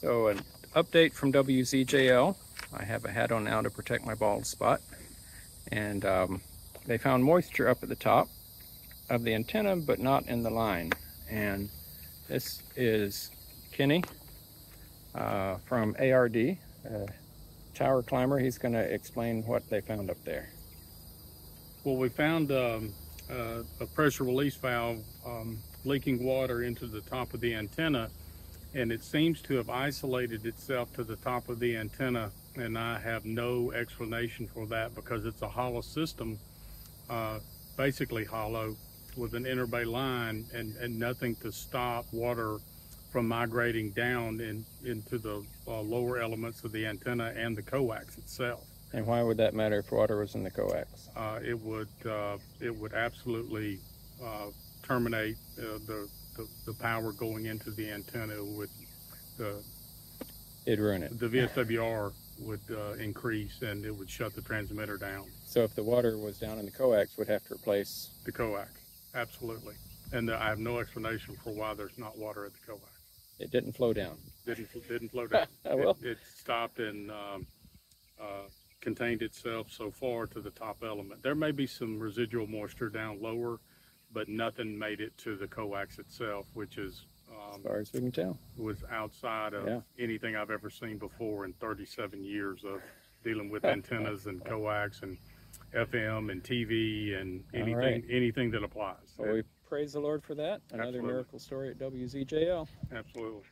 So an update from WZJL. I have a hat on now to protect my bald spot. And um, they found moisture up at the top of the antenna, but not in the line. And this is Kenny uh, from ARD, tower climber. He's going to explain what they found up there. Well, we found um, uh, a pressure release valve um, leaking water into the top of the antenna and it seems to have isolated itself to the top of the antenna and I have no explanation for that because it's a hollow system uh, basically hollow with an interbay line and, and nothing to stop water from migrating down in, into the uh, lower elements of the antenna and the coax itself. And why would that matter if water was in the coax? Uh, it would uh, it would absolutely uh, terminate uh, the, the, the power going into the antenna with the It'd ruin it. the VSWR would uh, increase and it would shut the transmitter down. So if the water was down in the coax, we'd have to replace. The coax, absolutely. And I have no explanation for why there's not water at the coax. It didn't flow down. Didn't didn't flow down. Well. it, it stopped and um, uh, contained itself so far to the top element. There may be some residual moisture down lower, but nothing made it to the coax itself, which is As um, far as we can tell. was outside of Yeah. anything I've ever seen before in 37 years of dealing with antennas and coax and FM and TV and anything right. anything that applies. Well, we praise the Lord for that. Another Absolutely. miracle story at WZJL. Absolutely.